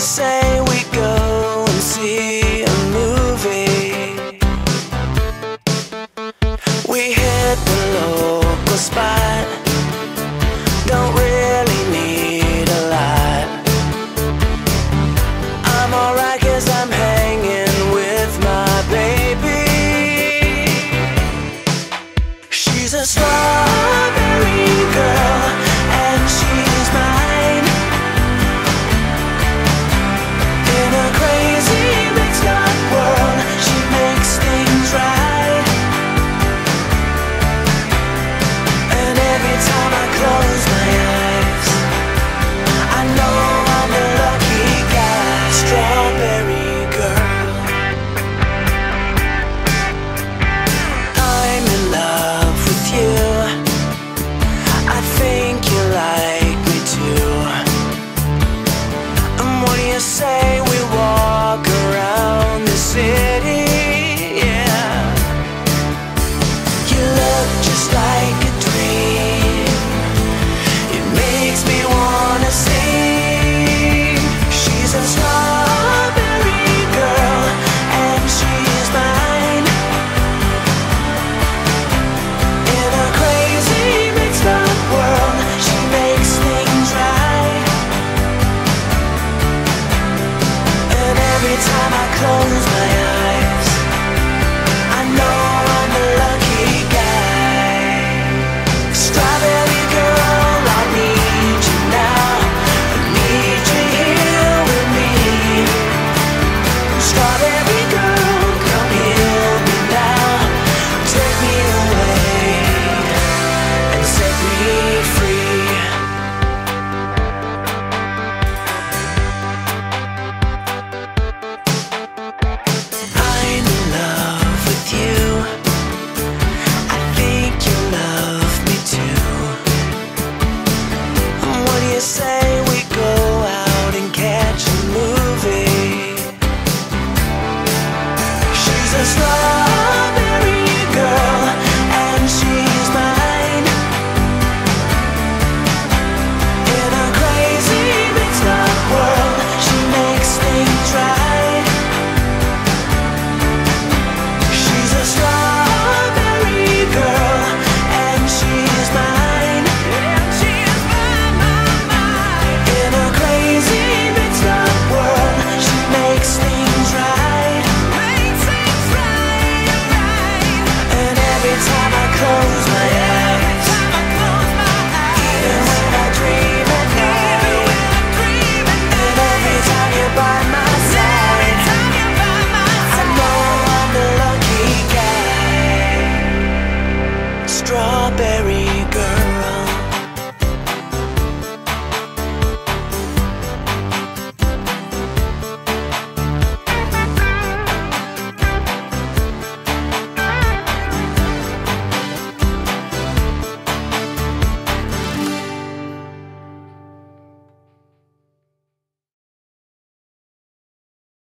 say close